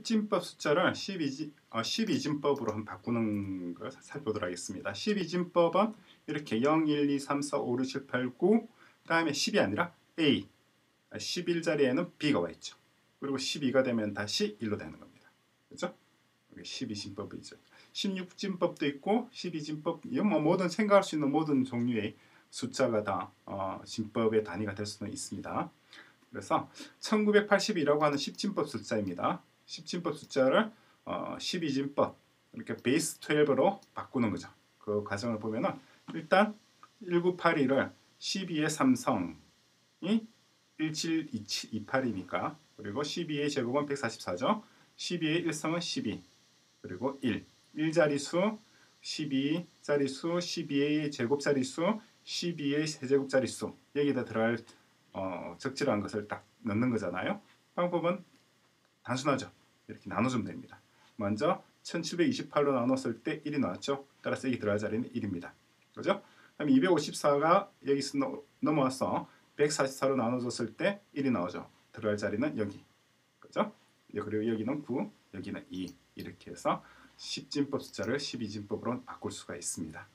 십진법 숫자를 12지, 어, 12진법으로 한번 바꾸는 걸 살펴보도록 하겠습니다. 12진법은 이렇게 0, 1, 2, 3, 4, 5, 6, 7, 8, 9 다음에 10이 아니라 A 11 자리에는 B가 와 있죠. 그리고 12가 되면 다시 1로 되는 겁니다. 그렇죠? 12진법이죠. 16진법도 있고 12진법 이건 뭐 모든 생각할 수 있는 모든 종류의 숫자가 다 어, 진법의 단위가 될 수는 있습니다. 그래서 1980이라고 하는 10진법 숫자입니다. 10진법 숫자를 어, 12진법 이렇게 베이스 12로 바꾸는 거죠. 그 과정을 보면은 일단 1982를 12의 삼성이 1728이니까 그리고 12의 제곱은 144죠. 12의 일성은 12 그리고 1 1자리수 12자리수 12의 제곱자리수 12의 세제곱자리수 여기다 들어갈 어, 적절한 것을 딱 넣는 거잖아요. 방법은 단순하죠. 이렇게 나눠주면 됩니다. 먼저 1728로 나눴을 때 1이 나왔죠. 따라서 여기 들어갈 자리는 1입니다. 그죠? 그럼 254가 여기서 넘어와서 144로 나눠졌을 때 1이 나오죠. 들어갈 자리는 여기. 그죠? 그리고 여기는 9, 여기는 2 이렇게 해서 10진법 숫자를 12진법으로 바꿀 수가 있습니다.